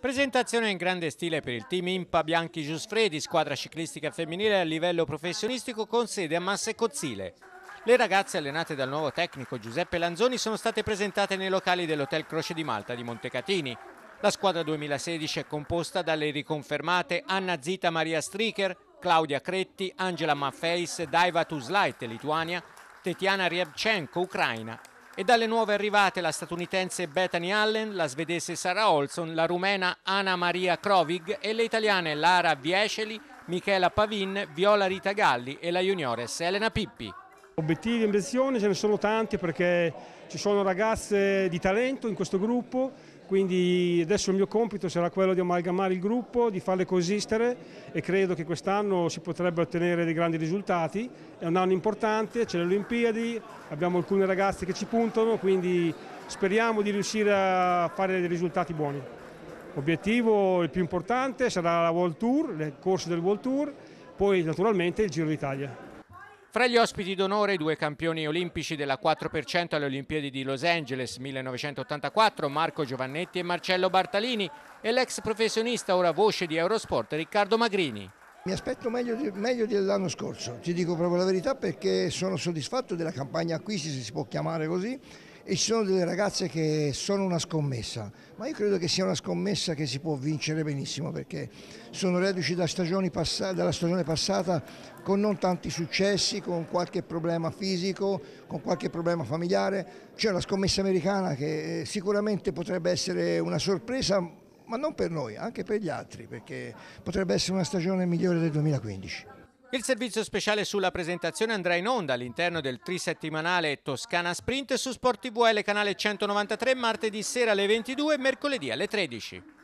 Presentazione in grande stile per il team Impa Bianchi Giusfredi, squadra ciclistica femminile a livello professionistico con sede a Massa e Cozzile. Le ragazze allenate dal nuovo tecnico Giuseppe Lanzoni sono state presentate nei locali dell'Hotel Croce di Malta di Montecatini. La squadra 2016 è composta dalle riconfermate Anna Zita Maria Striker, Claudia Cretti, Angela Maffeis, Daiva Tuslait, Lituania, Tetiana Ryabchenko, Ucraina e dalle nuove arrivate la statunitense Bethany Allen, la svedese Sarah Olson, la rumena Anna Maria Krovig e le italiane Lara Viesceli, Michela Pavin, Viola Rita Galli e la juniores Elena Pippi. Obiettivi e ambizioni ce ne sono tanti perché ci sono ragazze di talento in questo gruppo, quindi adesso il mio compito sarà quello di amalgamare il gruppo, di farle coesistere e credo che quest'anno si potrebbe ottenere dei grandi risultati. È un anno importante, c'è le Olimpiadi, abbiamo alcune ragazze che ci puntano, quindi speriamo di riuscire a fare dei risultati buoni. L'obiettivo, il più importante, sarà la World Tour, le corse del World Tour, poi naturalmente il Giro d'Italia. Fra gli ospiti d'onore i due campioni olimpici della 4% alle Olimpiadi di Los Angeles 1984, Marco Giovannetti e Marcello Bartalini, e l'ex professionista ora voce di Eurosport Riccardo Magrini. Mi aspetto meglio, meglio dell'anno scorso, ti dico proprio la verità perché sono soddisfatto della campagna acquisti, se si può chiamare così, e ci sono delle ragazze che sono una scommessa, ma io credo che sia una scommessa che si può vincere benissimo perché sono reduci da dalla stagione passata con non tanti successi, con qualche problema fisico, con qualche problema familiare. C'è una scommessa americana che eh, sicuramente potrebbe essere una sorpresa, ma non per noi, anche per gli altri, perché potrebbe essere una stagione migliore del 2015. Il servizio speciale sulla presentazione andrà in onda all'interno del trisettimanale Toscana Sprint su Sport TVL canale 193 martedì sera alle 22 e mercoledì alle 13.